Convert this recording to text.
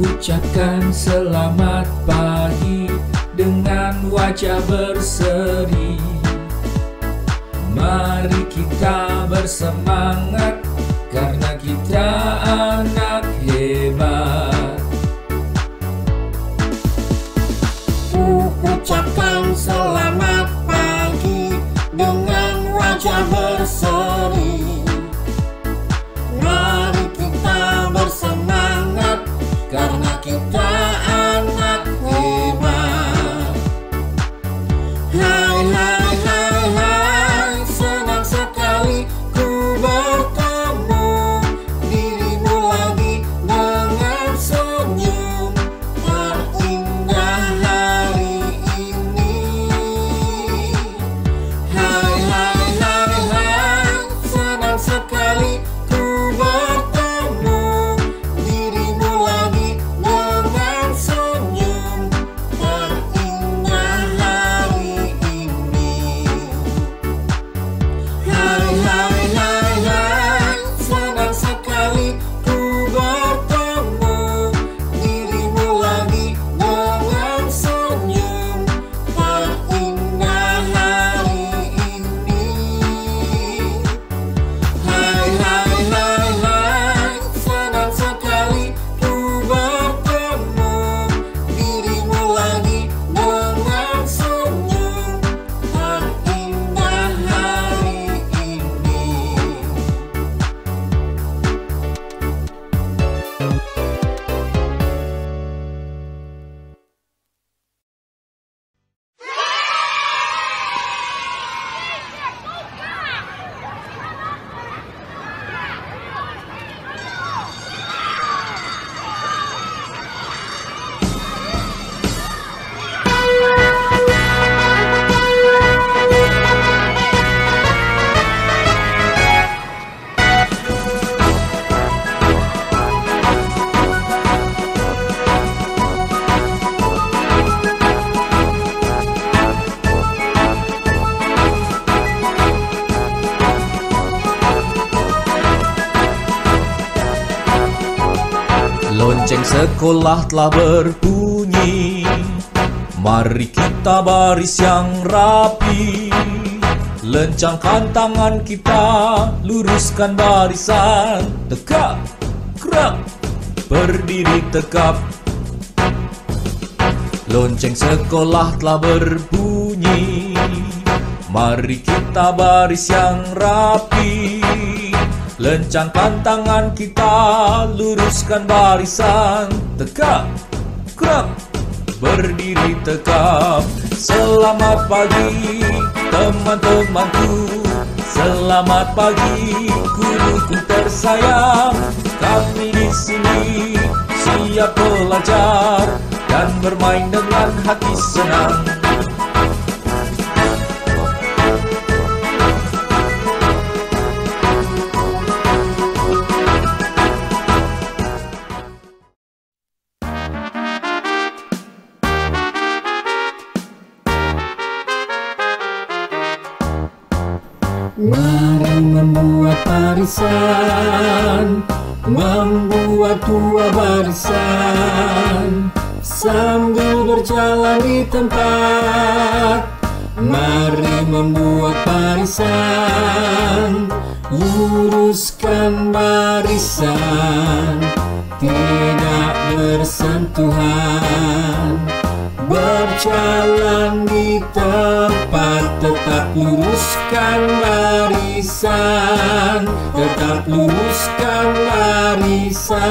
ucapkan selamat pagi dengan wajah berseri. Mari kita bersemangat karena kita anak karena kita Lonceng sekolah telah berbunyi Mari kita baris yang rapi. Lencangkan tangan kita Luruskan barisan. Tegak Gerak Berdiri tegap Lonceng sekolah telah berbunyi Mari kita baris yang rapi Lencangkan tangan kita Luruskan barisan. Tegak Gerak Berdiri tegap Selamat pagi Teman-temanku. Selamat pagi Guruku tersayang. Kami di sini Siap belajar Dan bermain dengan hati senang Mari membuat barisan Membuat dua barisan. Sambil berjalan di tempat Mari membuat barisan. Luruskan barisan Tidak bersentuhan Berjalan di tempat tetap luruskan barisan Tetap luruskan barisan